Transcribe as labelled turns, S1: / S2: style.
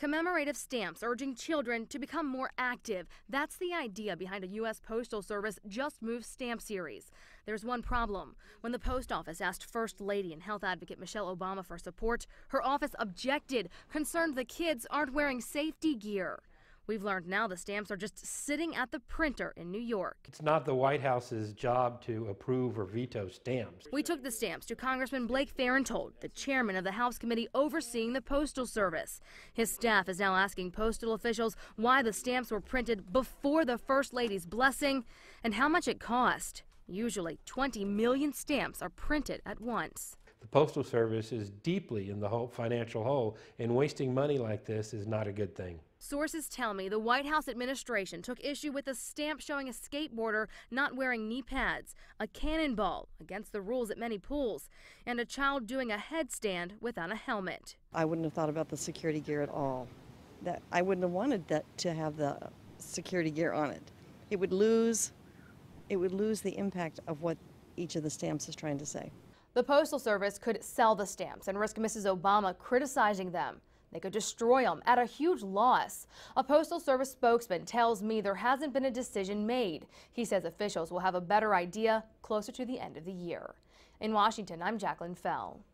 S1: Commemorative stamps urging children to become more active. That's the idea behind a U.S. Postal Service Just Move stamp series. There's one problem. When the post office asked First Lady and health advocate Michelle Obama for support, her office objected, concerned the kids aren't wearing safety gear. We've learned now the stamps are just sitting at the printer in New York.
S2: It's not the White House's job to approve or veto stamps.
S1: We took the stamps to Congressman Blake Farenthold, the chairman of the House committee overseeing the Postal Service. His staff is now asking postal officials why the stamps were printed before the First Lady's blessing and how much it cost. Usually, 20 million stamps are printed at once.
S2: The Postal Service is deeply in the whole financial hole, and wasting money like this is not a good thing.
S1: Sources tell me the White House administration took issue with a stamp showing a skateboarder not wearing knee pads, a cannonball against the rules at many pools, and a child doing a headstand without a helmet.
S3: I wouldn't have thought about the security gear at all. That I wouldn't have wanted that to have the security gear on it. It would lose it would lose the impact of what each of the stamps is trying to say.
S1: The Postal Service could sell the stamps and risk Mrs. Obama criticizing them. They could destroy them at a huge loss. A Postal Service spokesman tells me there hasn't been a decision made. He says officials will have a better idea closer to the end of the year. In Washington, I'm Jacqueline Fell.